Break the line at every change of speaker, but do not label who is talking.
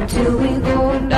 until we go down.